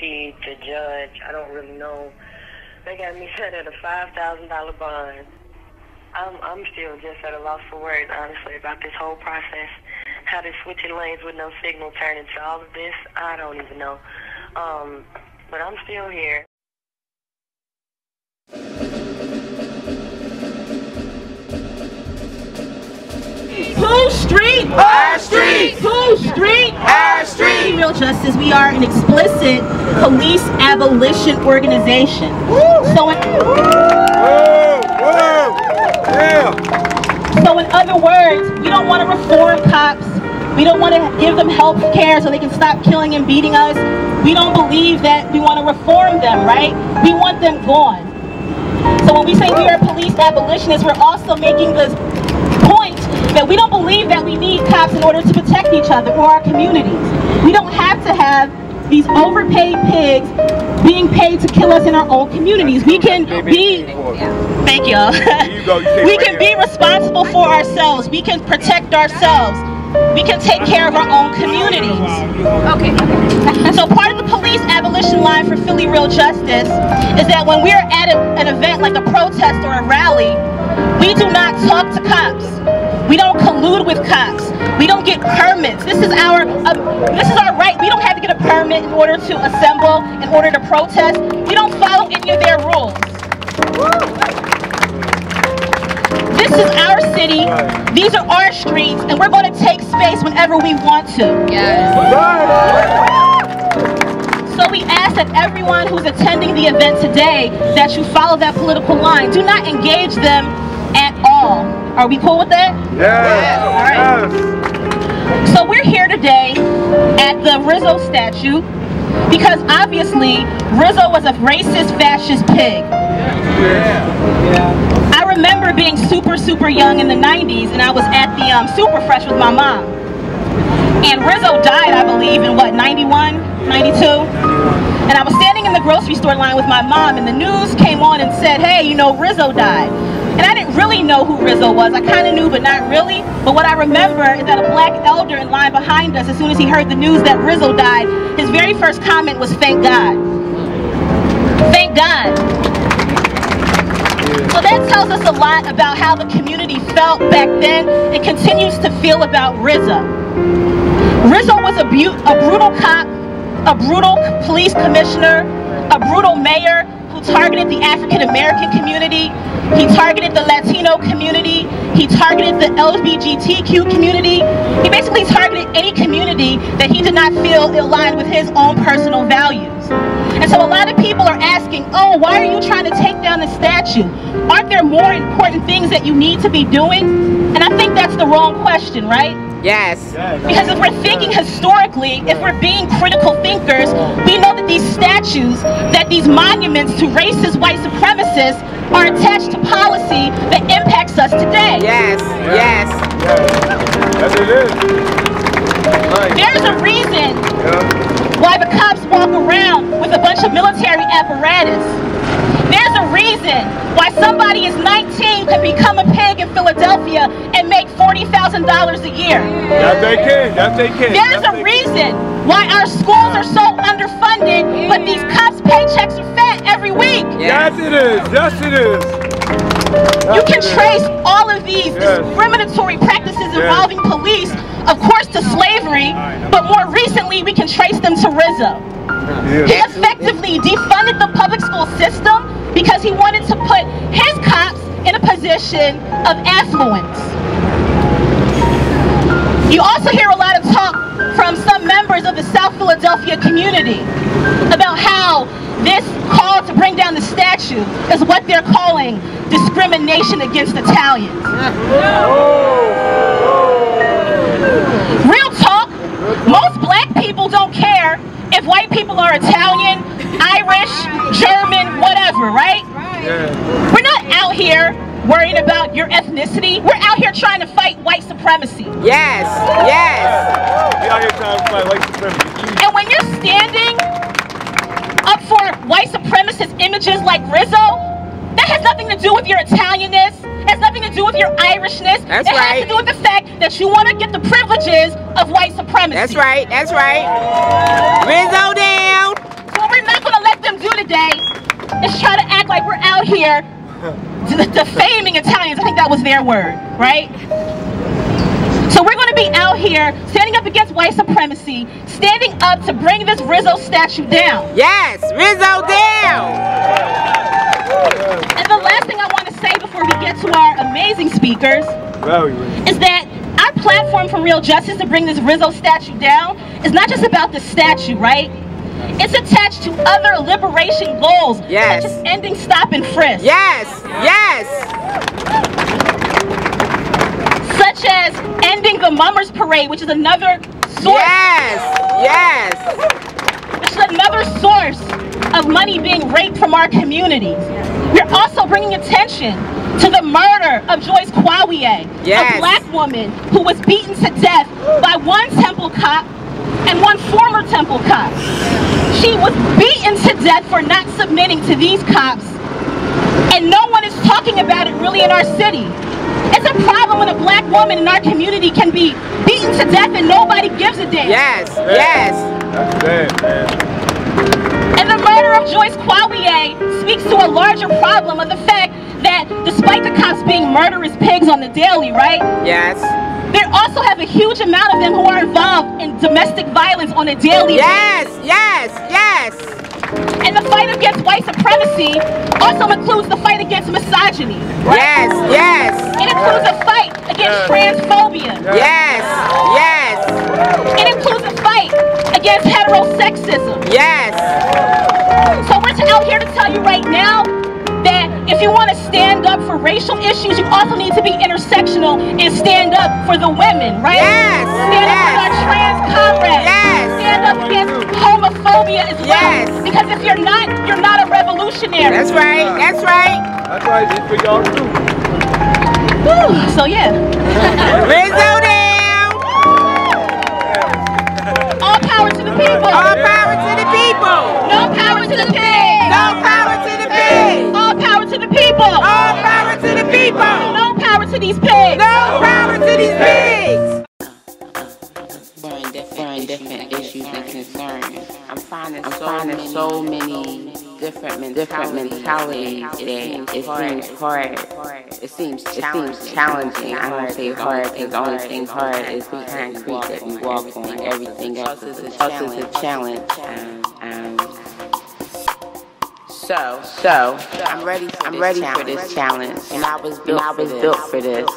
see the judge. I don't really know. They got me set at a five thousand dollar bond. I'm I'm still just at a loss for words, honestly, about this whole process. How they're switching lanes with no signal turn into all of this, I don't even know. Um, but I'm still here. Who street? Our Justice, we are an explicit police abolition organization. So in, so in other words, we don't want to reform cops. We don't want to give them health care so they can stop killing and beating us. We don't believe that we want to reform them, right? We want them gone. So when we say we are police abolitionists, we're also making this point that we don't believe that we need cops in order to protect each other or our communities. We don't have to have these overpaid pigs being paid to kill us in our own communities. We can be, thank y'all. you go, you say We can be responsible for ourselves. We can protect ourselves. We can take care of our own communities. Okay. So part of the police abolition line for Philly Real Justice is that when we're at a, an event like a protest or a rally, we do not talk to cops. We don't collude with cops. We don't get permits. This is our uh, this is our right. We don't have to get a permit in order to assemble, in order to protest. We don't follow any of their rules. This is our city. These are our streets, and we're going to take space whenever we want to. Yes. So we ask that everyone who's attending the event today that you follow that political line. Do not engage them at all. Are we cool with that? Yes. All right. Yes. So we're here today at the Rizzo statue because obviously Rizzo was a racist fascist pig. Yeah. I remember being super, super young in the 90s and I was at the um, Super Fresh with my mom. And Rizzo died, I believe, in what, 91, 92? And I was standing in the grocery store line with my mom and the news came on and said, hey, you know, Rizzo died. And I didn't really know who Rizzo was. I kind of knew, but not really. But what I remember is that a black elder in line behind us, as soon as he heard the news that Rizzo died, his very first comment was, thank God. Thank God. So that tells us a lot about how the community felt back then and continues to feel about Rizzo. Rizzo was a, a brutal cop, a brutal police commissioner, a brutal mayor who targeted the African American community. He targeted the Latino community. He targeted the LGBTQ community. He basically targeted any community that he did not feel aligned with his own personal values. And so a lot of people are asking, oh, why are you trying to take down the statue? Aren't there more important things that you need to be doing? And I think that's the wrong question, right? Yes. Because if we're thinking historically, if we're being critical thinkers, we know that these statues, that these monuments to racist white supremacists are attached to policy that impacts us today. Yes. Yes. Yes, Yes, it is. There's a reason Yeah. Why the cops walk around with a bunch of military apparatus. There's a reason why somebody is 19 can become a pig in Philadelphia and make $40,000 a year. Yes, they can. Yes, they can. There's Yes, a they reason why our schools are so underfunded, but these cops' paychecks are fat every week. Yes, it is. Yes, it is. You can trace all of these Yes. discriminatory practices Yes. involving police, of course, to slavery, but more recently, we can trace them to Rizzo. He effectively defunded the public school system because he wanted to put his cops in a position of affluence. You also hear a lot of talk from some members of the South Philadelphia community about how this call to bring down the statue is what they're calling discrimination against Italians. Worrying about your ethnicity. We're out here trying to fight white supremacy. Yes. Yes. We out here trying to fight white supremacy. And when you're standing up for white supremacist images like Rizzo, that has nothing to do with your Italianness. It has nothing to do with your Irishness. That's it has to do with the fact that you want to get the privileges of white supremacy. That's right. That's right. Rizzo down. So when today is try to act like we're out here d- defaming Italians. I think that was their word, right? So we're going to be out here standing up against white supremacy, standing up to bring this Rizzo statue down. Yes. Rizzo down. And the last thing I want to say before we get to our amazing speakers Very is that our platform for real justice to bring this Rizzo statue down is not just about the statue, right? It's attached to other liberation goals, Yes. such as ending stop and frisk, Yes. Yes. such as ending the Mummers Parade, which is another source, Yes. Yes. which is another source of money being raped from our communities. We're also bringing attention to the murder of Joyce Quaweay, Yes. a black woman who was beaten to death by one Temple cop and one former Temple cop. She was beaten to death for not submitting to these cops, and no one is talking about it really in our city. It's a problem when a black woman in our community can be beaten to death and nobody gives a damn. Yes. Yes. That's it, man. And the murder of Joyce Quaweay speaks to a larger problem of the fact that despite the cops being murderous pigs on the daily, right? Yes. There also have a huge amount of them who are involved in domestic violence on a daily basis. Yes. Yes. Yes. And the fight against white supremacy also includes the fight against misogyny. Yes. Yes. It includes a fight against transphobia. Yes. Yes. It includes a fight against heterosexism. Yes. So we're out here to tell you right now that if you want to stand up for racial issues, you also need to be intersectional and stand up for the women, right? Yes, Stand up for our trans comrades. Yes. Stand up against homophobia as well. Yes. Because if you're not, you're not a revolutionary. That's right. That's right. That's right. It's for y'all too. Whew, so yeah. different different mentalities that it seems hard. It seems it seems challenging. I don't say hard because the only thing hard is the concrete that we walk on. Everything else is a challenge. Um, um, so, so I'm ready. For I'm ready for this challenge, and I was built. I was built for this.